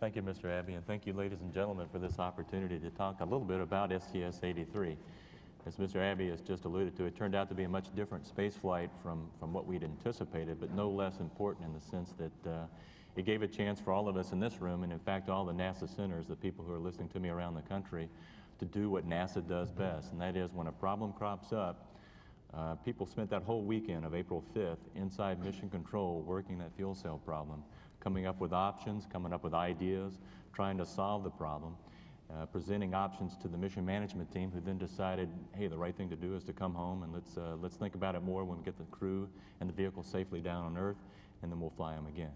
Thank you, Mr. Abbey, and thank you, ladies and gentlemen, for this opportunity to talk a little bit about STS-83. As Mr. Abbey has just alluded to, it turned out to be a much different space flight from, from what we'd anticipated, but no less important in the sense that uh, it gave a chance for all of us in this room, and in fact all the NASA centers, the people who are listening to me around the country, to do what NASA does best, and that is when a problem crops up, uh, people spent that whole weekend of April 5th inside Mission Control working that fuel cell problem, coming up with options, coming up with ideas, trying to solve the problem, uh, presenting options to the mission management team who then decided, hey, the right thing to do is to come home and let's, uh, let's think about it more when we get the crew and the vehicle safely down on Earth, and then we'll fly them again.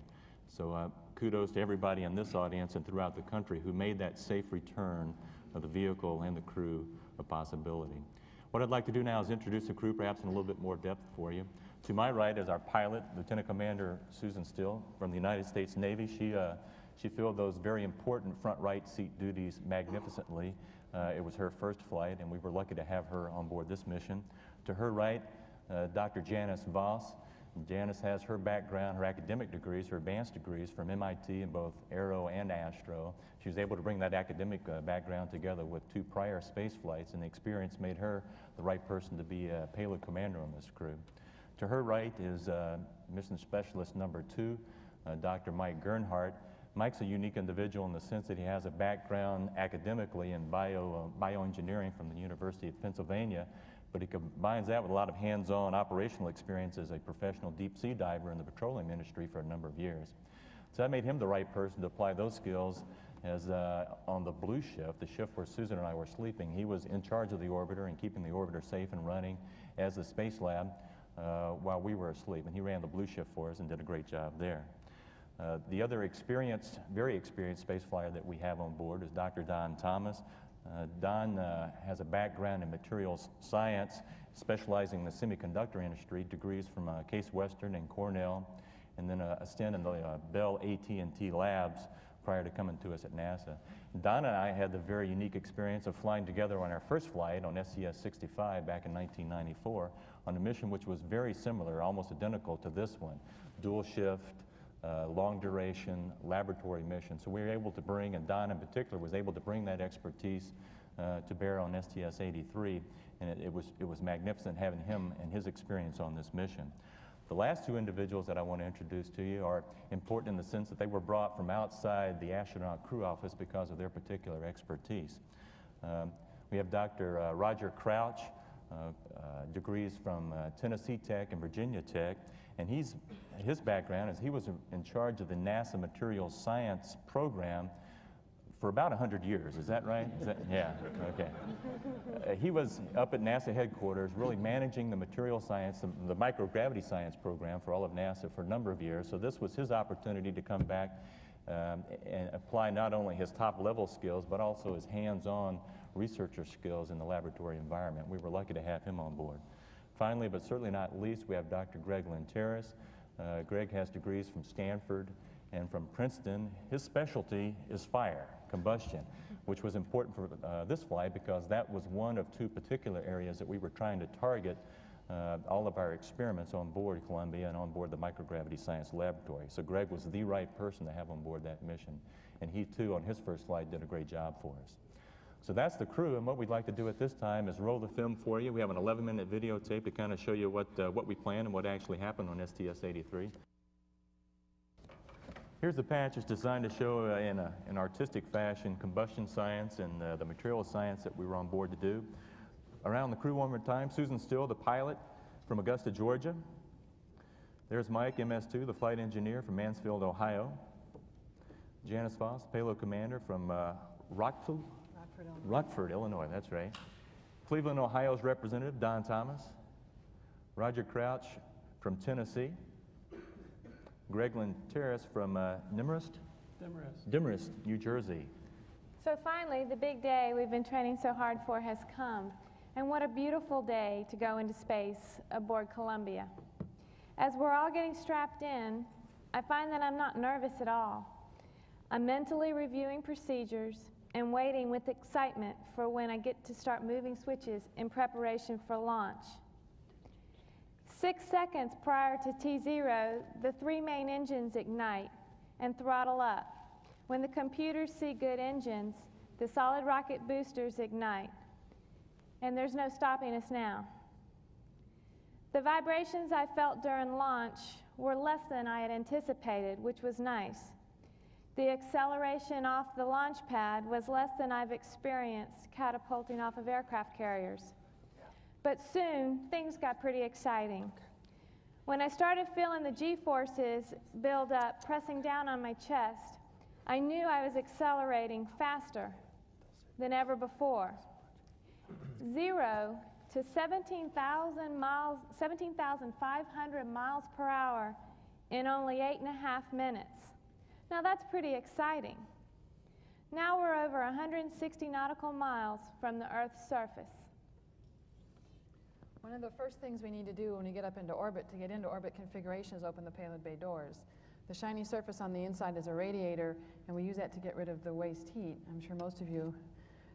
So uh, kudos to everybody in this audience and throughout the country who made that safe return of the vehicle and the crew a possibility. What I'd like to do now is introduce the crew perhaps in a little bit more depth for you. To my right is our pilot, Lieutenant Commander Susan Still from the United States Navy. She, uh, she filled those very important front right seat duties magnificently. Uh, it was her first flight, and we were lucky to have her on board this mission. To her right, uh, Dr. Janice Voss. Janice has her background, her academic degrees, her advanced degrees from MIT in both Aero and Astro. She was able to bring that academic uh, background together with two prior space flights, and the experience made her the right person to be a payload commander on this crew. To her right is uh, mission specialist number two, uh, Dr. Mike Gernhardt. Mike's a unique individual in the sense that he has a background academically in bio, uh, bioengineering from the University of Pennsylvania, but he combines that with a lot of hands-on operational experience as a professional deep sea diver in the petroleum industry for a number of years. So that made him the right person to apply those skills as uh, on the blue shift, the shift where Susan and I were sleeping. He was in charge of the orbiter and keeping the orbiter safe and running as the space lab uh, while we were asleep, and he ran the blue shift for us and did a great job there. Uh, the other experienced, very experienced space flyer that we have on board is Dr. Don Thomas. Uh, Don uh, has a background in materials science, specializing in the semiconductor industry, degrees from uh, Case Western and Cornell, and then a, a stint in the uh, Bell AT&T labs prior to coming to us at NASA. Don and I had the very unique experience of flying together on our first flight on STS-65 back in 1994 on a mission which was very similar, almost identical to this one, dual shift, uh, long duration laboratory mission. So we were able to bring, and Don in particular was able to bring that expertise uh, to bear on STS-83, and it, it, was, it was magnificent having him and his experience on this mission. The last two individuals that I want to introduce to you are important in the sense that they were brought from outside the astronaut crew office because of their particular expertise. Um, we have Dr. Uh, Roger Crouch, degrees from uh, Tennessee Tech and Virginia Tech, and he's, his background is he was in charge of the NASA Materials Science program for about 100 years. Is that right? Is that, yeah, okay. Uh, he was up at NASA headquarters really managing the material science, the, the, microgravity science program for all of NASA for a number of years. So this was his opportunity to come back um, and apply not only his top level skills, but also his hands-on researcher skills in the laboratory environment. We were lucky to have him on board. Finally, but certainly not least, we have Dr. Greg Linteris. Uh, Greg has degrees from Stanford and from Princeton. His specialty is fire, combustion, which was important for uh, this flight because that was one of two particular areas that we were trying to target uh, all of our experiments on board Columbia and on board the Microgravity Science Laboratory. So Greg was the right person to have on board that mission. And he too, on his first flight, did a great job for us. So that's the crew, and what we'd like to do at this time is roll the film for you. We have an 11-minute videotape to kind of show you what, uh, what we planned and what actually happened on STS-83. Here's the patch. It's designed to show uh, in an artistic fashion combustion science and uh, the material science that we were on board to do. Around the crew one more time, Susan Still, the pilot from Augusta, Georgia. There's Mike, MS2, the flight engineer from Mansfield, Ohio. Janice Voss, payload commander from uh, Rockville, Illinois. Rockford, Illinois, that's right. Cleveland, Ohio's representative, Don Thomas. Roger Crouch from Tennessee. Greg Linteris from uh, Nimrist? Demarest. Demarest, New Jersey. So finally, the big day we've been training so hard for has come. And what a beautiful day to go into space aboard Columbia. As we're all getting strapped in, I find that I'm not nervous at all. I'm mentally reviewing procedures, and waiting with excitement for when I get to start moving switches in preparation for launch. Six seconds prior to T0, the three main engines ignite and throttle up, When the computers see good engines, the solid rocket boosters ignite. And there's no stopping us now. The vibrations I felt during launch were less than I had anticipated, which was nice. The acceleration off the launch pad was less than I've experienced catapulting off of aircraft carriers. But soon, things got pretty exciting. When I started feeling the G forces build up, pressing down on my chest, I knew I was accelerating faster than ever before. Zero to 17,000 miles, 17,500 miles per hour in only eight and a half minutes. Now that's pretty exciting. Now we're over 160 nautical miles from the Earth's surface. One of the first things we need to do when we get up into orbit to get into orbit configuration is open the payload bay doors. The shiny surface on the inside is a radiator, and we use that to get rid of the waste heat. I'm sure most of you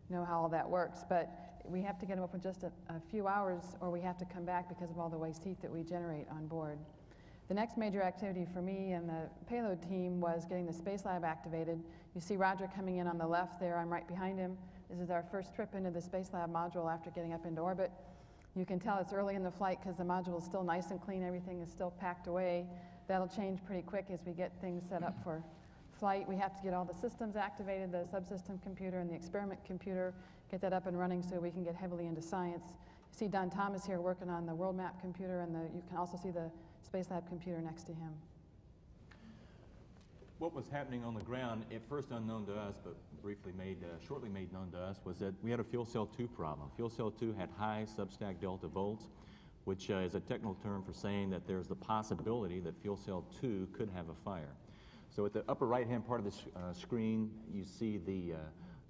know how all that works, but we have to get them open just a, a few hours, or we have to come back because of all the waste heat that we generate on board. The next major activity for me and the payload team was getting the Space Lab activated. You see Roger coming in on the left there, I'm right behind him. This is our first trip into the Space Lab module after getting up into orbit. You can tell it's early in the flight because the module is still nice and clean, everything is still packed away. That'll change pretty quick as we get things set up for flight. We have to get all the systems activated, the subsystem computer and the experiment computer, get that up and running so we can get heavily into science. You see Don Thomas here working on the world map computer and the, you can also see the Space Lab computer next to him. What was happening on the ground, at first unknown to us, but briefly made, uh, shortly made known to us, was that we had a fuel cell 2 problem. Fuel cell 2 had high substack delta volts, which uh, is a technical term for saying that there's the possibility that fuel cell 2 could have a fire. So at the upper right-hand part of the uh, screen, you see the, uh,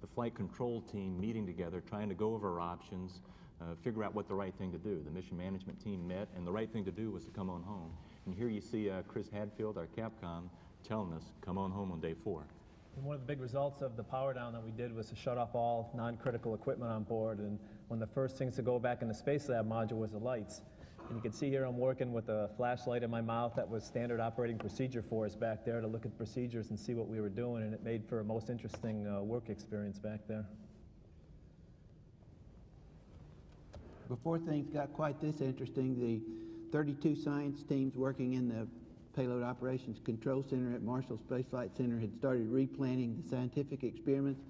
the flight control team meeting together, trying to go over options, uh, figure out what the right thing to do. The mission management team met, and the right thing to do was to come on home. And here you see uh, Chris Hadfield, our Capcom, telling us, come on home on day four. And one of the big results of the power down that we did was to shut off all non-critical equipment on board. And one of the first things to go back in the Space Lab module was the lights. And you can see here I'm working with a flashlight in my mouth. That was standard operating procedure for us back there to look at procedures and see what we were doing. And it made for a most interesting uh, work experience back there. Before things got quite this interesting, the 32 science teams working in the Payload Operations Control Center at Marshall Space Flight Center had started replanning the scientific experiments,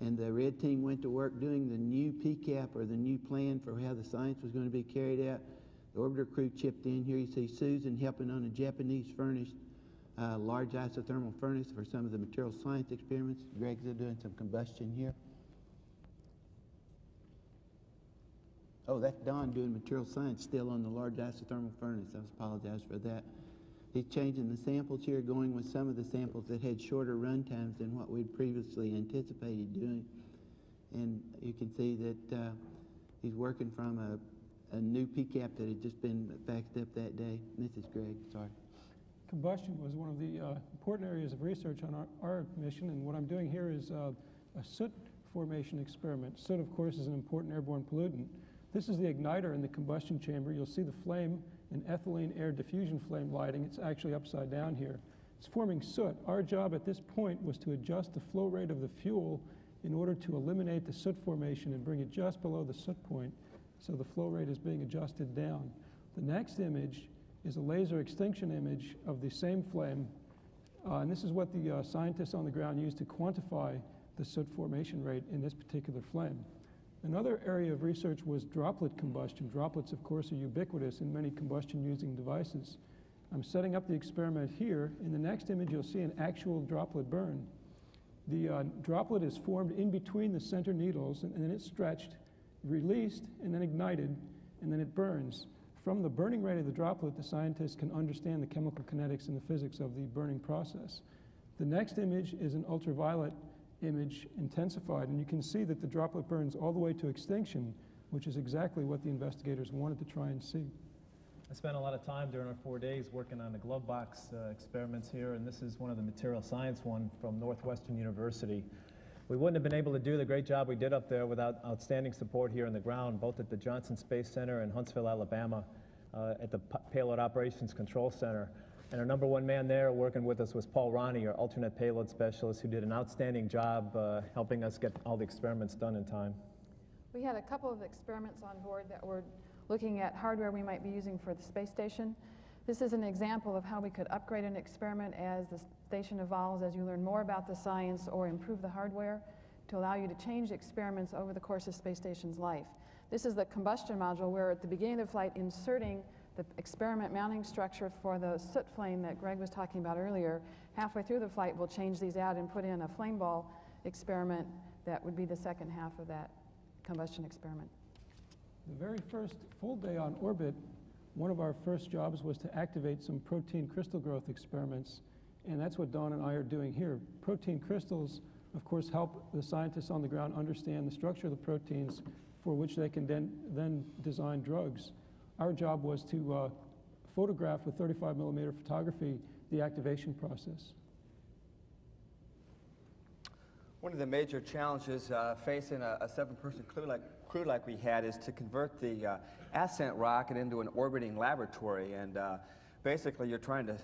and the red team went to work doing the new PCAP or the new plan for how the science was going to be carried out. The orbiter crew chipped in. Here you see Susan helping on a Japanese furnace, uh, large isothermal furnace for some of the material science experiments. Greg's doing some combustion here. Oh, that's Don doing material science still on the large isothermal furnace. I apologize for that. He's changing the samples here, going with some of the samples that had shorter run times than what we'd previously anticipated doing. And you can see that uh, he's working from a, a new PCAP that had just been backed up that day. This is Greg, sorry. Combustion was one of the uh, important areas of research on our, our, mission, and what I'm doing here is uh, a soot formation experiment. Soot, of course, is an important airborne pollutant. This is the igniter in the combustion chamber. You'll see the flame an ethylene air diffusion flame lighting. It's actually upside down here. It's forming soot. Our job at this point was to adjust the flow rate of the fuel in order to eliminate the soot formation and bring it just below the soot point so the flow rate is being adjusted down. The next image is a laser extinction image of the same flame, uh, and this is what the uh, scientists on the ground used to quantify the soot formation rate in this particular flame. Another area of research was droplet combustion. Droplets, of course, are ubiquitous in many combustion-using devices. I'm setting up the experiment here. In the next image, you'll see an actual droplet burn. The uh, droplet is formed in between the center needles, and, and then it's stretched, released, and then ignited, and then it burns. From the burning rate of the droplet, the scientists can understand the chemical kinetics and the physics of the burning process. The next image is an ultraviolet image intensified, and you can see that the droplet burns all the way to extinction, which is exactly what the investigators wanted to try and see. I spent a lot of time during our four days working on the glove box uh, experiments here, and this is one of the material science one from Northwestern University. We wouldn't have been able to do the great job we did up there without outstanding support here on the ground, both at the Johnson Space Center in Huntsville, Alabama, uh, at the P Payload Operations Control Center. And our number one man there working with us was Paul Ronney, our alternate payload specialist, who did an outstanding job uh, helping us get all the experiments done in time. We had a couple of experiments on board that were looking at hardware we might be using for the space station. This is an example of how we could upgrade an experiment as the station evolves, as you learn more about the science or improve the hardware to allow you to change experiments over the course of space station's life. This is the combustion module where at the beginning of the flight inserting the experiment mounting structure for the soot flame that Greg was talking about earlier. Halfway through the flight, we'll change these out and put in a flame ball experiment that would be the second half of that combustion experiment. The very first full day on orbit, one of our first jobs was to activate some protein crystal growth experiments, and that's what Don and I are doing here. Protein crystals, of course, help the scientists on the ground understand the structure of the proteins for which they can then, then design drugs. Our job was to uh, photograph with 35 millimeter photography the activation process. One of the major challenges uh, facing a, a seven-person crew like, crew like we had is to convert the uh, ascent rocket into an orbiting laboratory. And uh, basically, you're trying to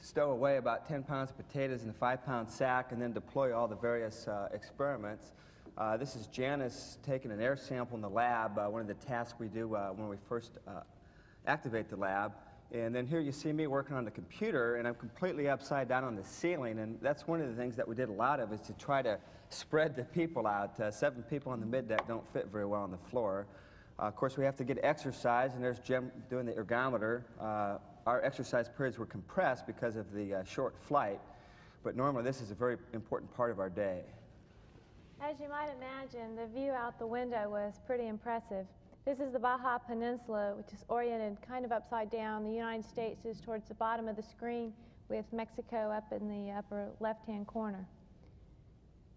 stow away about 10 pounds of potatoes in a five-pound sack and then deploy all the various uh, experiments. Uh, this is Janice taking an air sample in the lab, uh, one of the tasks we do when we first activate the lab. And then here you see me working on the computer, and I'm completely upside down on the ceiling. And that's one of the things that we did a lot of is to try to spread the people out. Uh, seven people on the mid deck don't fit very well on the floor. Uh, of course, we have to get exercise, and there's Jim doing the ergometer. Uh, our exercise periods were compressed because of the uh, short flight, but normally this is a very important part of our day. As you might imagine, the view out the window was pretty impressive. This is the Baja Peninsula, which is oriented kind of upside down. The United States is towards the bottom of the screen with Mexico up in the upper left-hand corner.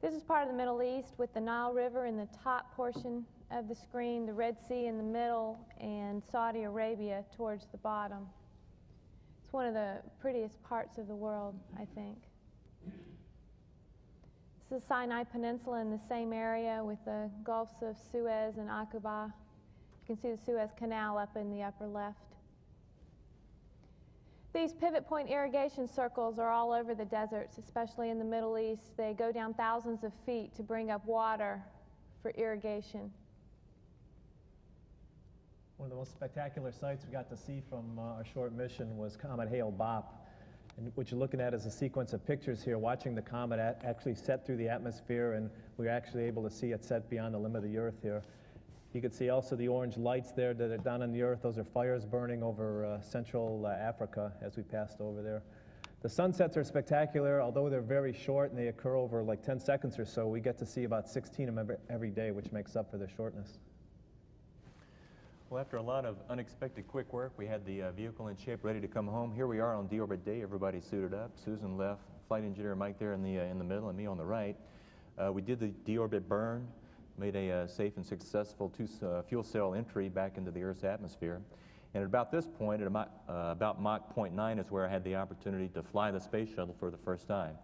This is part of the Middle East with the Nile River in the top portion of the screen, the Red Sea in the middle, and Saudi Arabia towards the bottom. It's one of the prettiest parts of the world, I think. Is Sinai Peninsula in the same area with the Gulfs of Suez and Aqaba. You can see the Suez Canal up in the upper left. These pivot point irrigation circles are all over the deserts, especially in the Middle East. They go down thousands of feet to bring up water for irrigation. One of the most spectacular sights we got to see from uh, our short mission was Comet Hale-Bopp. And what you're looking at is a sequence of pictures here, watching the comet actually set through the atmosphere, and we are actually able to see it set beyond the limit of the Earth here. You can see also the orange lights there that are down on the earth. Those are fires burning over uh, central uh, Africa as we passed over there. The sunsets are spectacular, although they're very short and they occur over like 10 seconds or so. We get to see about 16 of them every, every day, which makes up for their shortness. Well, after a lot of unexpected quick work, we had the uh, vehicle in shape, ready to come home. Here we are on deorbit day. Everybody suited up. Susan left, flight engineer Mike there in the uh, in the middle, and me on the right. Uh, we did the deorbit burn made a uh, safe and successful two, uh, fuel cell entry back into the Earth's atmosphere. And at about this point, at about, uh, about Mach 0.9 is where I had the opportunity to fly the space shuttle for the first time.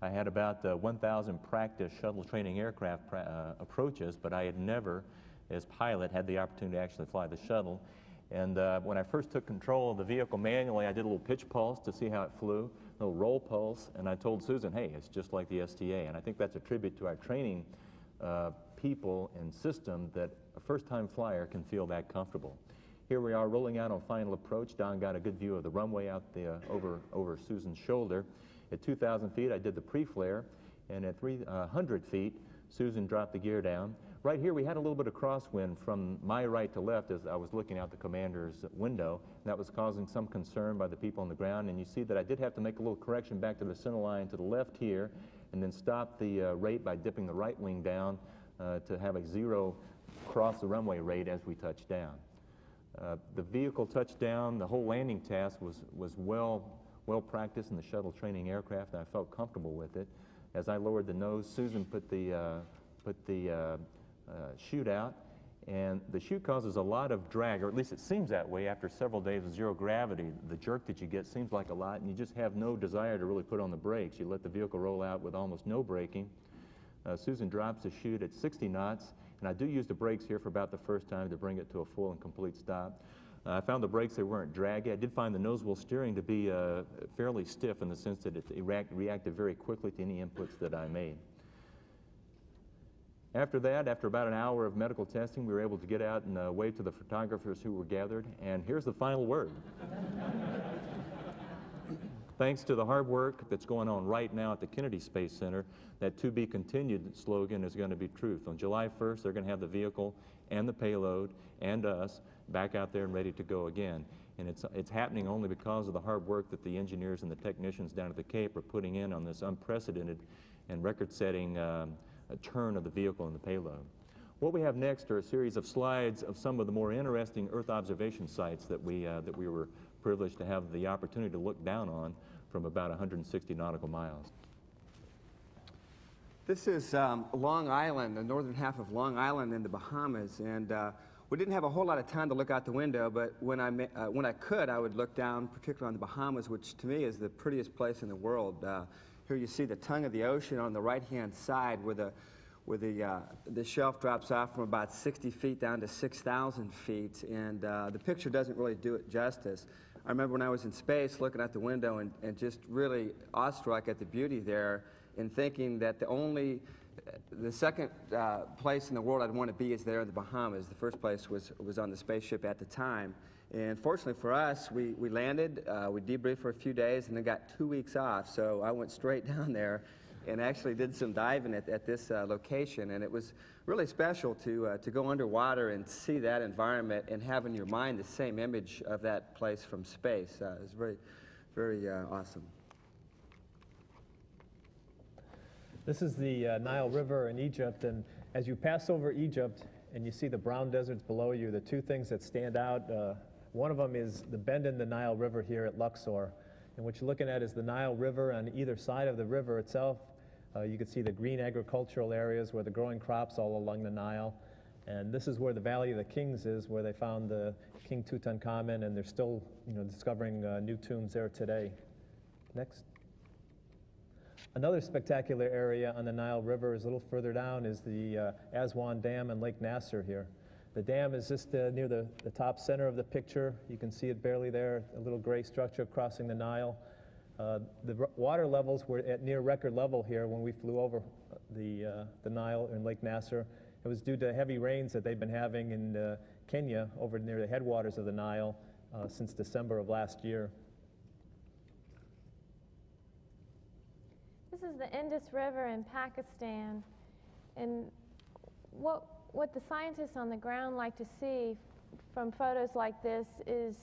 I had about uh, 1,000 practice shuttle training aircraft uh, approaches, but I had never, as pilot, had the opportunity to actually fly the shuttle. And uh, when I first took control of the vehicle manually, I did a little pitch pulse to see how it flew, a little roll pulse, and I told Susan, hey, it's just like the STA. And I think that's a tribute to our training uh, people and system that a first-time flyer can feel that comfortable. Here we are rolling out on final approach. Don got a good view of the runway out the, uh, over, over Susan's shoulder. At 2,000 feet, I did the pre-flare, and at 300 uh, feet, Susan dropped the gear down. Right here, we had a little bit of crosswind from my right to left as I was looking out the commander's window. That was causing some concern by the people on the ground. And you see that I did have to make a little correction back to the center line to the left here, and then stop the uh, rate by dipping the right wing down uh, to have a zero cross the runway rate as we touch down. Uh, the vehicle touched down, the whole landing task was, was well, well practiced in the shuttle training aircraft, and I felt comfortable with it. As I lowered the nose, Susan put the, uh, put the uh, chute out, and the chute causes a lot of drag, or at least it seems that way after several days of zero gravity. The jerk that you get seems like a lot, and you just have no desire to really put on the brakes. You let the vehicle roll out with almost no braking. Uh, Susan drops the chute at 60 knots, and I do use the brakes here for about the first time to bring it to a full and complete stop. Uh, I found the brakes, they weren't draggy. I did find the nose wheel steering to be uh, fairly stiff in the sense that it, it reacted very quickly to any inputs that I made. After that, after about an hour of medical testing, we were able to get out and uh, wave to the photographers who were gathered, and here's the final word. Thanks to the hard work that's going on right now at the Kennedy Space Center, that to be continued slogan is going to be truth. On July 1st, they're going to have the vehicle and the payload and us back out there and ready to go again. And it's, it's happening only because of the hard work that the engineers and the technicians down at the Cape are putting in on this unprecedented and record-setting um, turn of the vehicle and the payload. What we have next are a series of slides of some of the more interesting Earth observation sites that we, uh, that we were privileged to have the opportunity to look down on from about 160 nautical miles. This is um, Long Island, the northern half of Long Island in the Bahamas, and uh, we didn't have a whole lot of time to look out the window, but when I, uh, when I could, I would look down, particularly on the Bahamas, which to me is the prettiest place in the world. Uh, here you see the tongue of the ocean on the right-hand side where the, where the, uh, the shelf drops off from about 60 feet down to 6,000 feet, and uh, the picture doesn't really do it justice. I remember when I was in space looking out the window and, and just really awestruck at the beauty there and thinking that the only, the second uh, place in the world I'd want to be is there in the Bahamas. The first place was, was on the spaceship at the time. And fortunately for us, we, we landed, uh, we debriefed for a few days, and then got two weeks off. So I went straight down there and actually did some diving at, at this uh, location. And it was really special to, uh, to go underwater and see that environment and have in your mind the same image of that place from space. Uh, it was very, very uh, awesome. This is the uh, Nile River in Egypt, and as you pass over Egypt and you see the brown deserts below you, the two things that stand out, one of them is the bend in the Nile River here at Luxor. And what you're looking at is the Nile River on either side of the river itself. Uh, you can see the green agricultural areas where the growing crops all along the Nile. And this is where the Valley of the Kings is, where they found the King Tutankhamun, and they're still, you know, discovering uh, new tombs there today. Next. Another spectacular area on the Nile River is a little further down is the uh, Aswan Dam and Lake Nasser here. The dam is just uh, near the, the top center of the picture. You can see it barely there, a little gray structure crossing the Nile. Uh, the water levels were at near record level here when we flew over the, uh, the Nile in Lake Nasser. It was due to heavy rains that they've been having in uh, Kenya over near the headwaters of the Nile uh, since December of last year. This is the Indus River in Pakistan. And what, what the scientists on the ground like to see from photos like this is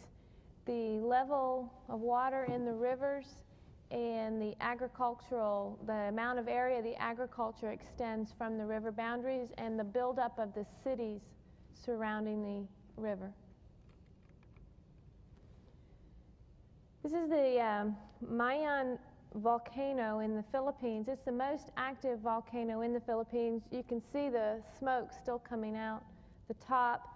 the level of water in the rivers and the agricultural, the amount of area the agriculture extends from the river boundaries and the buildup of the cities surrounding the river. This is the um, Mayon volcano in the Philippines. It's the most active volcano in the Philippines. You can see the smoke still coming out the top.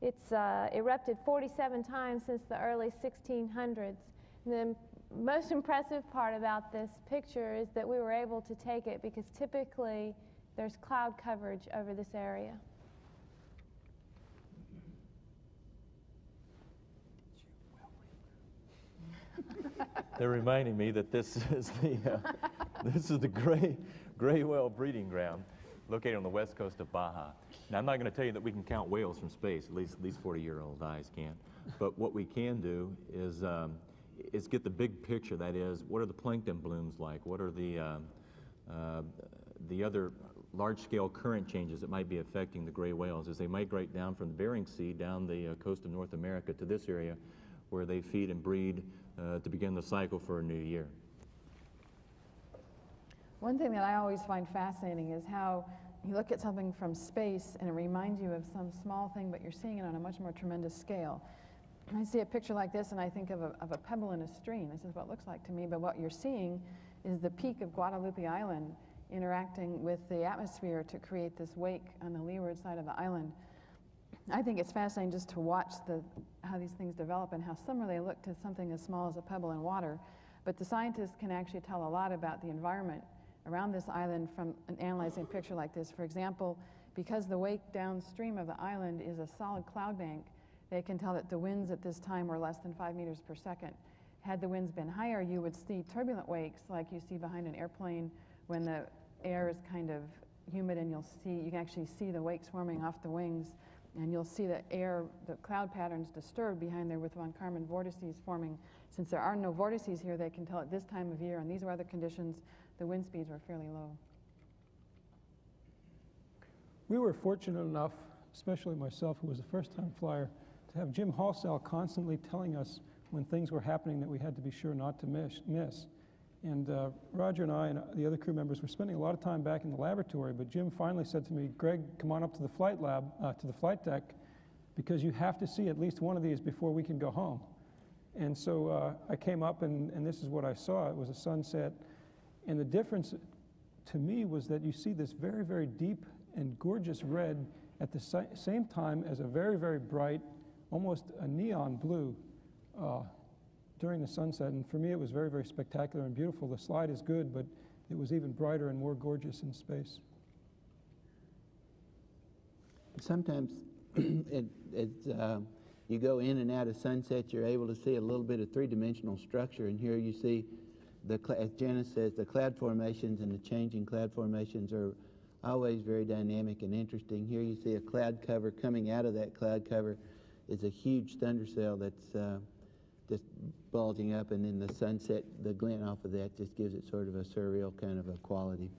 It's uh, erupted 47 times since the early 1600s. And the most impressive part about this picture is that we were able to take it because typically there's cloud coverage over this area. They're reminding me that this is the, uh, this is the gray, gray whale breeding ground located on the west coast of Baja. Now, I'm not going to tell you that we can count whales from space, at least these 40-year-old eyes can't. But what we can do is, um, is get the big picture. That is, what are the plankton blooms like? What are the, um, uh, the other large-scale current changes that might be affecting the gray whales as they migrate down from the Bering Sea down the uh, coast of North America to this area where they feed and breed uh, to begin the cycle for a new year. One thing that I always find fascinating is how you look at something from space and it reminds you of some small thing, but you're seeing it on a much more tremendous scale. I see a picture like this and I think of a, of a pebble in a stream. This is what it looks like to me, but what you're seeing is the peak of Guadalupe Island interacting with the atmosphere to create this wake on the leeward side of the island. I think it's fascinating just to watch the, how these things develop and how similar they look to something as small as a pebble in water. But the scientists can actually tell a lot about the environment around this island from an analyzing a picture like this. For example, because the wake downstream of the island is a solid cloud bank, they can tell that the winds at this time were less than five meters per second. Had the winds been higher, you would see turbulent wakes like you see behind an airplane when the air is kind of humid and you'll see, you can actually see the wakes forming off the wings and you'll see the air, the cloud patterns disturbed behind there with von Karman vortices forming. Since there are no vortices here, they can tell at this time of year and these weather conditions, the wind speeds were fairly low. We were fortunate enough, especially myself, who was a first-time flyer, to have Jim Halsell constantly telling us when things were happening that we had to be sure not to miss. And uh, Roger and I and the other crew members were spending a lot of time back in the laboratory, but Jim finally said to me, Greg, come on up to the flight lab, uh, to the flight deck, because you have to see at least one of these before we can go home. And so uh, I came up, and, and this is what I saw. It was a sunset. And the difference to me was that you see this very, very deep and gorgeous red at the si- same time as a very, very bright, almost a neon blue uh, during the sunset. And for me, it was very, very spectacular and beautiful. The slide is good, but it was even brighter and more gorgeous in space. Sometimes it, uh, you go in and out of sunset, you're able to see a little bit of three-dimensional structure, and here you see, the, as Janice says, the cloud formations and the changing cloud formations are always very dynamic and interesting. Here you see a cloud cover coming out of that cloud cover is a huge thunder cell that's uh, just bulging up, and then the sunset, the glint off of that just gives it sort of a surreal kind of a quality.